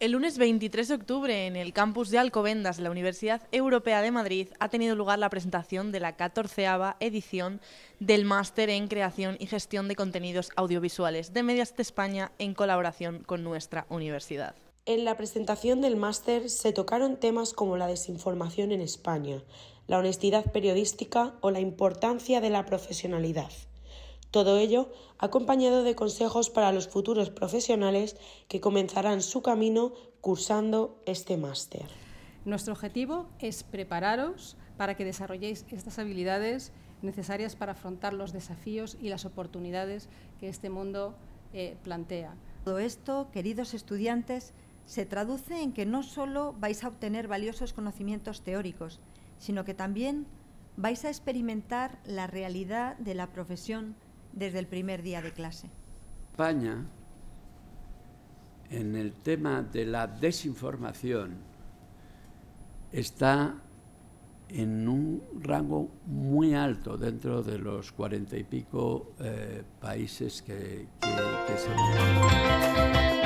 El lunes 23 de octubre, en el campus de Alcobendas de la Universidad Europea de Madrid, ha tenido lugar la presentación de la 14 edición del Máster en Creación y Gestión de Contenidos Audiovisuales de Medias de España en colaboración con nuestra universidad. En la presentación del máster se tocaron temas como la desinformación en España, la honestidad periodística o la importancia de la profesionalidad. Todo ello acompañado de consejos para los futuros profesionales que comenzarán su camino cursando este máster. Nuestro objetivo es prepararos para que desarrolléis estas habilidades necesarias para afrontar los desafíos y las oportunidades que este mundo eh, plantea. Todo esto, queridos estudiantes, se traduce en que no solo vais a obtener valiosos conocimientos teóricos, sino que también vais a experimentar la realidad de la profesión desde el primer día de clase. España, en el tema de la desinformación, está en un rango muy alto dentro de los cuarenta y pico eh, países que, que, que se